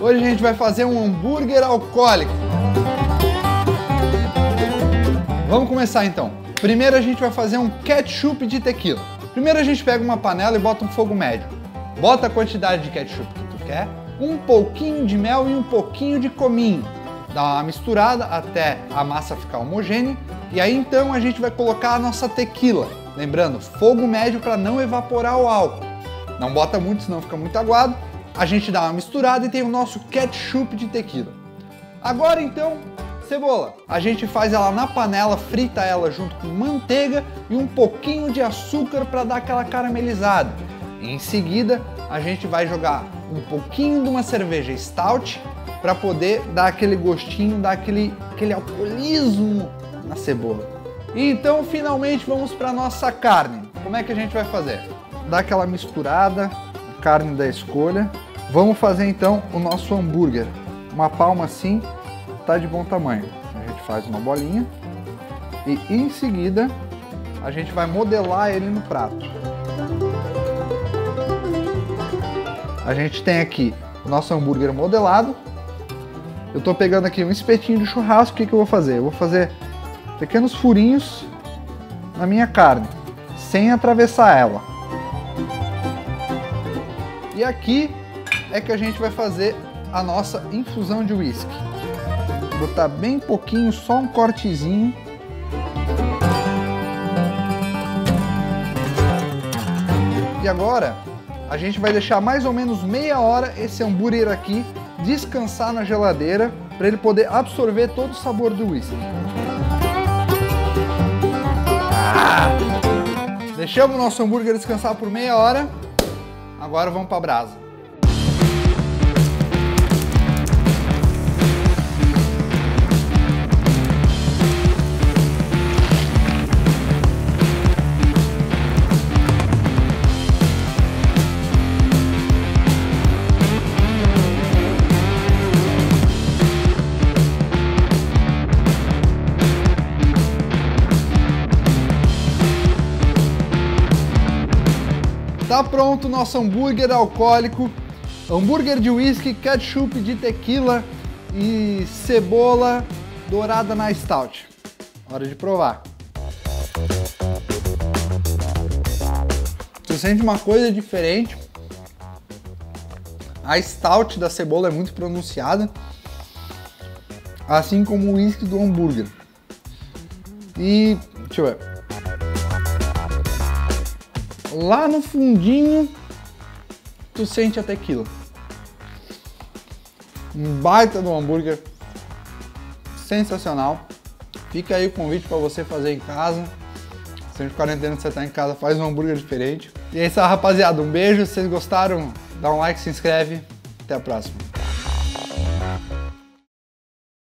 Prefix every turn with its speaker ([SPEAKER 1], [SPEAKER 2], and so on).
[SPEAKER 1] Hoje a gente vai fazer um hambúrguer alcoólico. Vamos começar então. Primeiro a gente vai fazer um ketchup de tequila. Primeiro a gente pega uma panela e bota um fogo médio. Bota a quantidade de ketchup que tu quer, um pouquinho de mel e um pouquinho de cominho. Dá uma misturada até a massa ficar homogênea e aí então a gente vai colocar a nossa tequila. Lembrando, fogo médio para não evaporar o álcool. Não bota muito, senão fica muito aguado. A gente dá uma misturada e tem o nosso ketchup de tequila. Agora então, cebola. A gente faz ela na panela, frita ela junto com manteiga e um pouquinho de açúcar para dar aquela caramelizada. Em seguida, a gente vai jogar um pouquinho de uma cerveja stout para poder dar aquele gostinho, dar aquele, aquele alcoolismo na cebola. E então, finalmente, vamos para nossa carne. Como é que a gente vai fazer? Dá aquela misturada, carne da escolha. Vamos fazer então o nosso hambúrguer. Uma palma assim, tá de bom tamanho. A gente faz uma bolinha e em seguida a gente vai modelar ele no prato. A gente tem aqui o nosso hambúrguer modelado. Eu estou pegando aqui um espetinho de churrasco. O que, que eu vou fazer? Eu vou fazer pequenos furinhos na minha carne, sem atravessar ela. E aqui é que a gente vai fazer a nossa infusão de uísque. Botar bem pouquinho, só um cortezinho. E agora a gente vai deixar mais ou menos meia hora esse hambúrguer aqui descansar na geladeira para ele poder absorver todo o sabor do uísque. Deixamos o nosso hambúrguer descansar por meia hora. Agora vamos para a brasa. Tá pronto o nosso hambúrguer alcoólico, hambúrguer de whisky, ketchup de tequila e cebola dourada na stout. Hora de provar. Você sente uma coisa diferente. A stout da cebola é muito pronunciada, assim como o whisky do hambúrguer. E deixa eu ver lá no fundinho, tu sente a tequila. Um baita do hambúrguer, sensacional. Fica aí o convite para você fazer em casa. Sempre quarentena você tá em casa, faz um hambúrguer diferente. E é isso rapaziada. Um beijo. Se vocês gostaram, dá um like, se inscreve. Até a próxima.